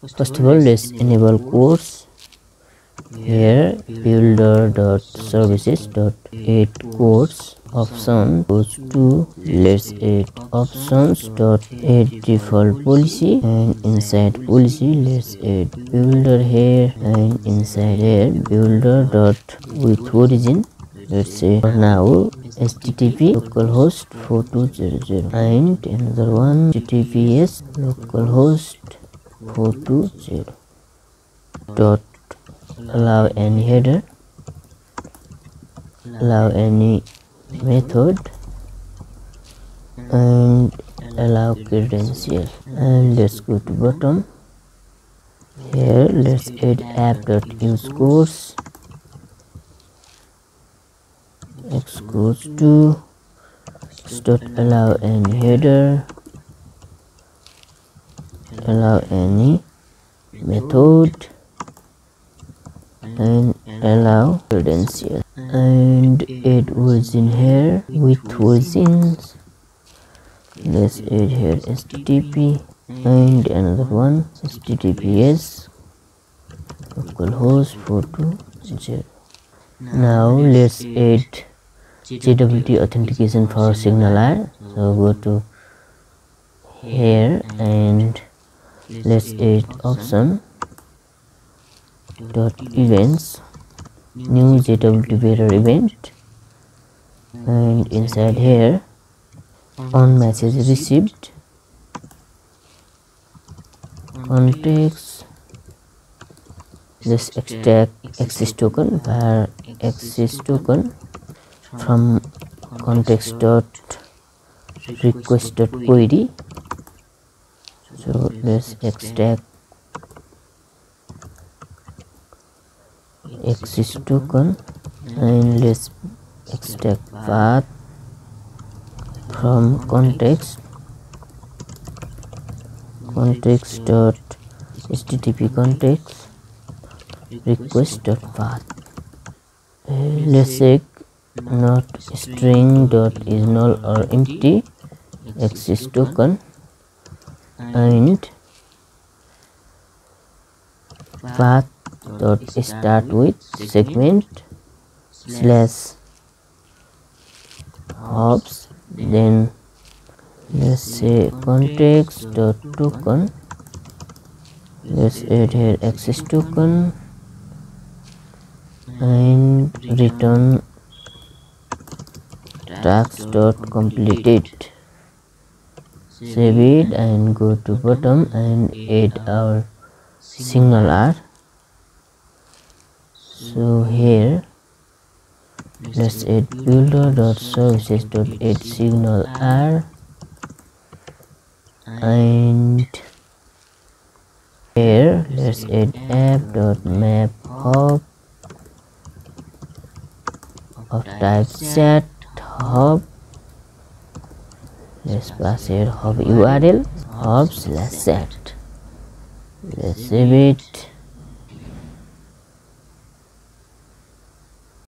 first of all let's enable CORS. Here builder dot services dot add CORS option goes to let's add options dot add default policy and inside policy let's add builder here and inside here builder dot with origin. Let's say for now http localhost 4200 and another one https localhost 420 dot allow any header allow any method. And allow credential and let's go to bottom. Here let's add app.use CORS x goes to dot allow any header allow any method and allow credentials. And it was in here with origins let's add here http and another one https localhost 420 now let's add JWT authentication for SignalR so go to here and let's add option dot events new JWT event. And inside here on message received context let's extract access token where access token from context dot request dot query so let's extract. Access token. And let's extract path from context. Context dot http context. Request dot path. Let's check not string dot is null or empty. Access token and path dot start with segment slash hubs then let's say context dot token. Let's add here access token and return task dot completed save it and go to bottom and add our SignalR so here let's add builder dot services dot add SignalR and here let's add app dot map hub of type chat hub here hub url hub slash chat let's save it